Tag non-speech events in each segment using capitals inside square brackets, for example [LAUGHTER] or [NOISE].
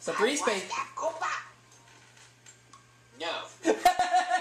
So free space. No. [LAUGHS]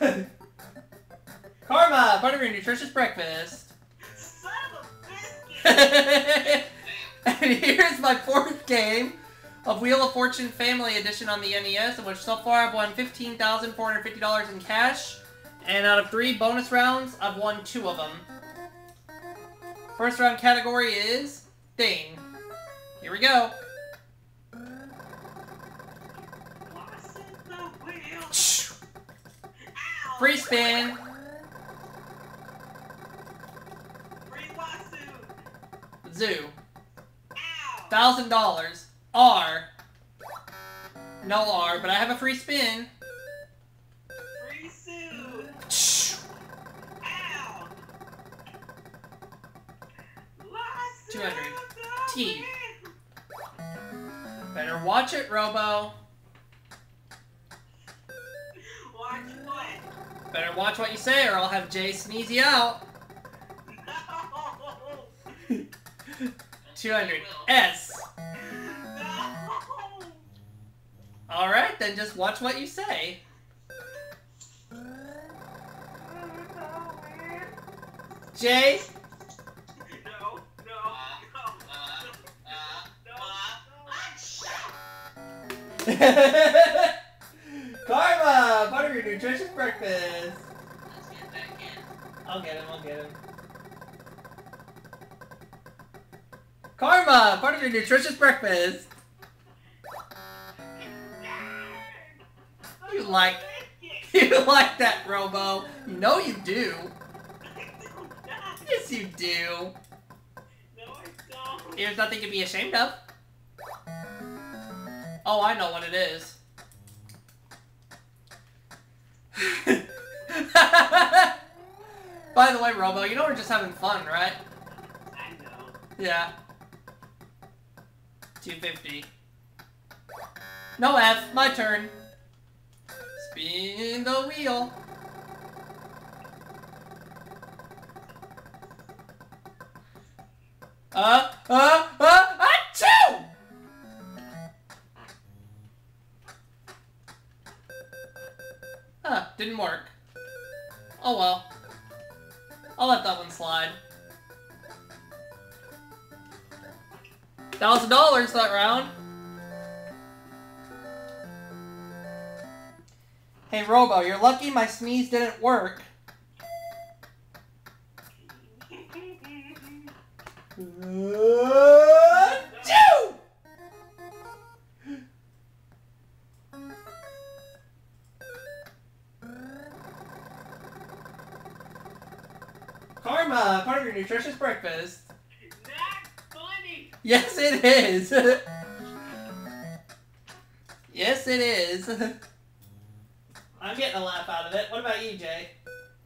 [LAUGHS] Karma, part of your nutritious breakfast. Son of a [LAUGHS] biscuit! and here's my fourth game of Wheel of Fortune Family Edition on the NES, in which so far I've won $15,450 in cash, and out of three bonus rounds, I've won two of them. First round category is Ding. Here we go. Free spin. Free lawsuit. Zoo. Thousand dollars. R. No R, but I have a free spin. Free suit. Ow! Lawsuit. 200. T. Better watch it, Robo. Better watch what you say, or I'll have Jay sneeze you out. [LAUGHS] No! 200. S. No! Alright, then just watch what you say. Jay? No, no, no, no, no, Karma! [LAUGHS] Part of your nutritious breakfast. Let's get back in. I'll get him, I'll get him. Karma! Part of your nutritious breakfast. You like [LAUGHS] you like that, Robo. You know you do. Yes, you do. No, I don't. There's nothing to be ashamed of. Oh, I know what it is. By the way, Robo, you know we're just having fun, right? I know. Yeah. 250. No F, my turn. Spin the wheel. Uh, uh, uh, achoo! Didn't work. Oh well. I'll let that one slide. Thousand dollars that round. Hey Robo, you're lucky my sneeze didn't work. [LAUGHS] Karma, part of your nutritious breakfast. Not funny. Yes, it is. yes, it is. I'm getting a laugh out of it. What about you, Jay?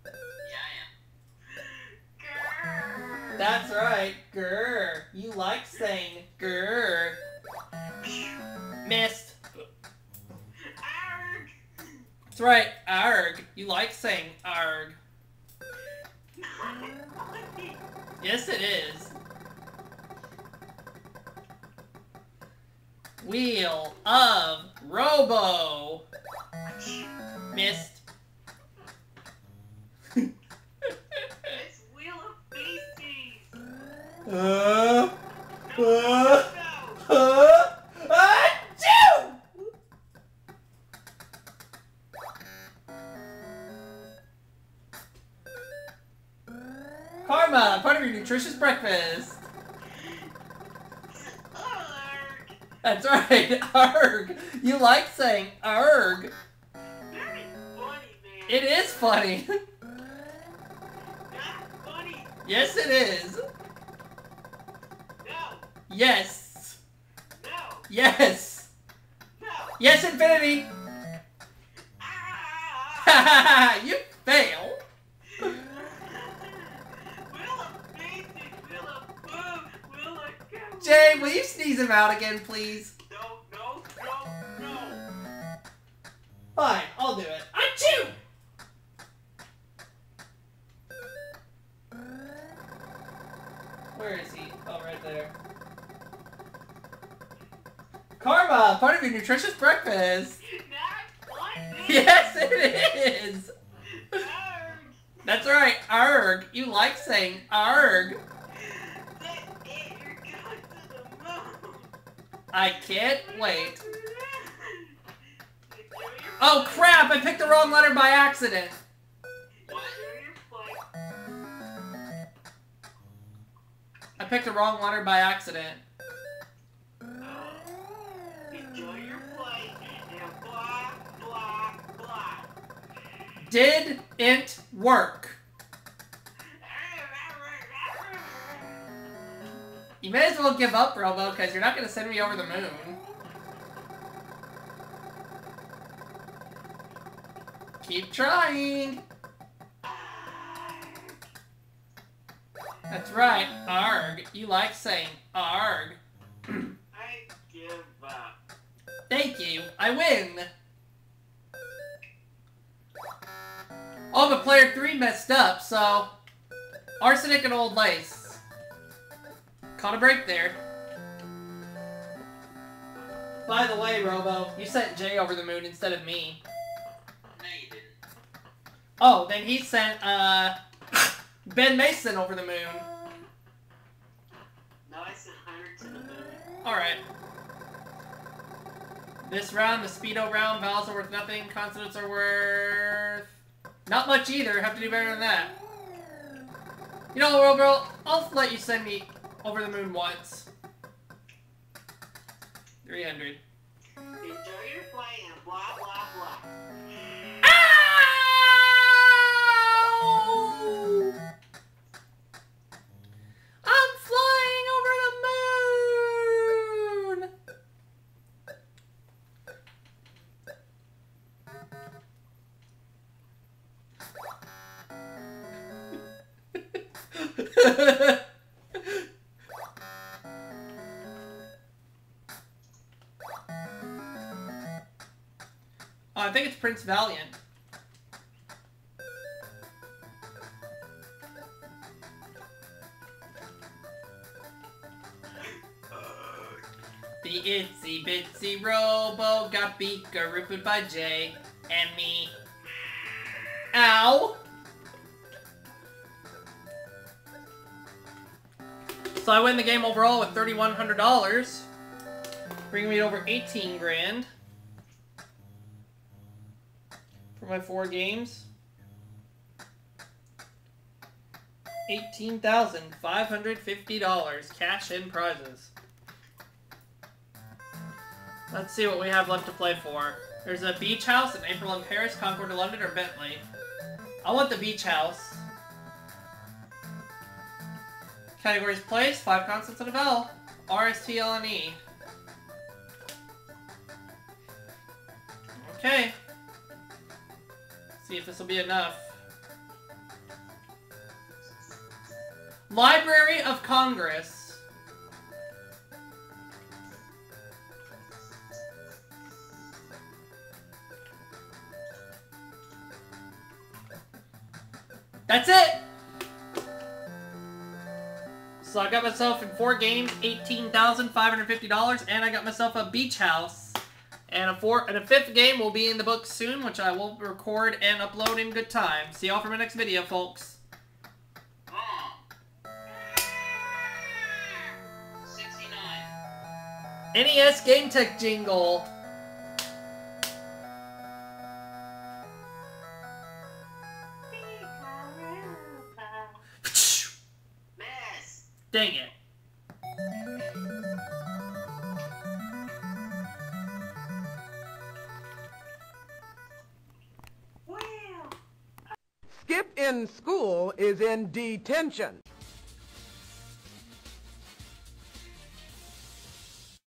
Yeah, Grrr. That's right. Grr. You like saying grr. Missed. Arg. That's right. Arg. You like saying arg. Yes, it is. Wheel of Robo. Missed. It's Wheel of Beasties. uh, No, Uh. no. uh, nutritious breakfast. Arg. That's right, [LAUGHS] arg. You like saying arg. Very funny, man. It is funny. [LAUGHS] Not funny. yes, it is. No. Yes. No. Yes. No. Yes, Infinity. Ah. [LAUGHS] you fail. Jay, will you sneeze him out again, please? No, no, no, no. Fine, I'll do it. Achoo! Where is he? Oh, right there. Karma, part of your nutritious breakfast. [LAUGHS] Yes, it is. Arg. That's right, arg. You like saying arg. I can't wait. Oh crap, I picked the wrong letter by accident. I picked the wrong letter by accident. Did it work? You may as well give up, Robo, because you're not going to send me over the moon. Keep trying. That's right, arg. You like saying arg. I give up. Thank you. I win. Oh, but player three messed up, so arsenic and old lace. Caught a break there. By the way, Robo, you sent Jay over the moon instead of me. No, you didn't. Oh, then he sent uh [LAUGHS] Ben Mason over the moon. No, I sent Hunter to the moon. Alright. This round, the speedo round, vowels are worth nothing, consonants are worth not much either. Have to do better than that. You know, World Girl, I'll let you send me over the moon once. 300. Enjoy your flight and blah, blah, blah. Ow! Oh, I think it's Prince Valiant. The itsy bitsy robo got beaker by Jay and me. Ow! So I win the game overall with $3,100, bringing me over 18 grand for my four games. $18,550 cash in prizes. Let's see what we have left to play for. There's a beach house in April in Paris, Concorde to London, or Bentley. I want the beach house. Categories place, five consonants and a vowel. R, S, T, L, N, E. Okay. See if this will be enough. Library of Congress. That's it! So I got myself in four games, $18,550, and I got myself a beach house. And a four and a fifth game will be in the book soon, which I will record and upload in good time. See y'all for my next video, folks. NES Game Tech jingle. [LAUGHS] Dang it. In school is in detention.